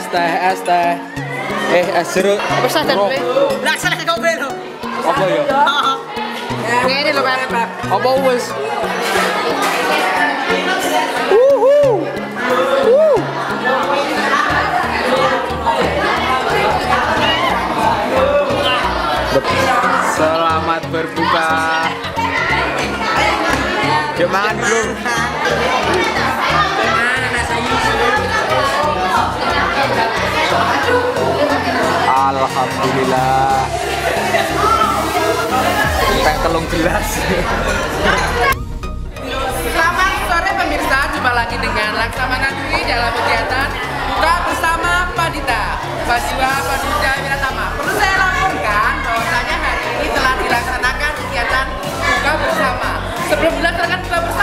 es teh, es teh. Eh, es jeruk. Sadar Bro. kowe. Lah salah kau belo. Apa ya? Ngene lho, Pak. Apa wis? Selamat berbuka. Yuk makan bro. Alhamdulillah. Kayak telung gelas. Selamat sore pemirsa, jumpa lagi dengan Laksamana Dwi dalam kegiatan Buka Bersama Padita Pasiwa Paduja Wiratama Perlu saya laporkan bahwasanya hari ini telah dilaksanakan kegiatan Buka Bersama Sebelum dilaksanakan Buka Bersama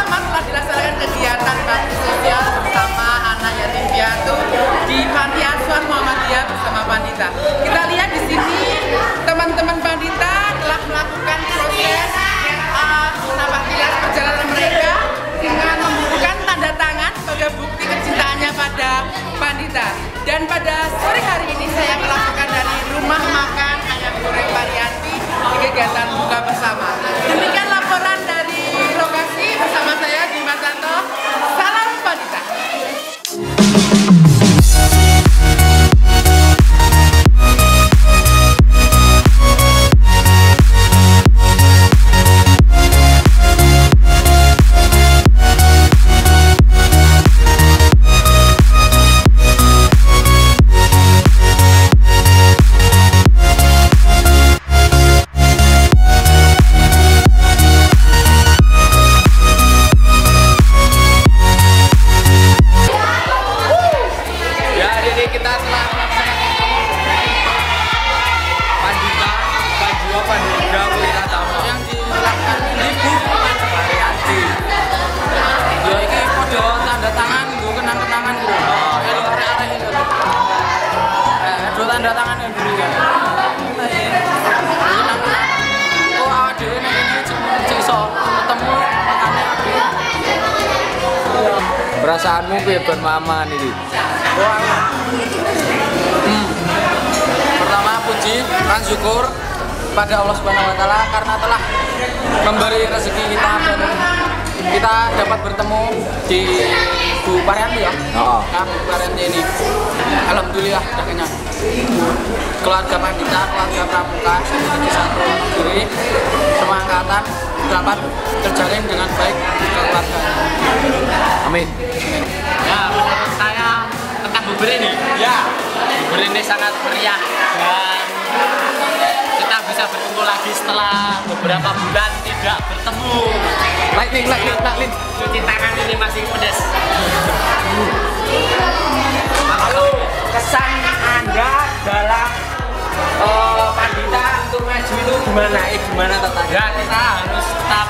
Perasaanmu piye ben mama niki? Pertama puji dan syukur pada Allah Subhanahu wa taala karena telah memberi rezeki kita dan kita dapat bertemu di Bu Parianti ya. Oh. Nah, Bu Parianti ini alhamdulillah akhirnya keluarga Pandita, keluarga Pramuka, di satu diri semua angkatan dapat terjalin dengan baik di keluarga. Amin. Ya, menurut saya tentang bubur ini. Ya. Bubur ini sangat meriah dan kita bisa berkumpul lagi setelah beberapa bulan tidak bertemu. Lightning, lightning, lightning. Cuci tangan ini masih pedas. Gimana? Eh gimana tetangga? Ya, kita harus tetap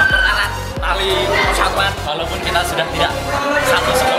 mempererat tali persatuan walaupun kita sudah tidak satu sekolah.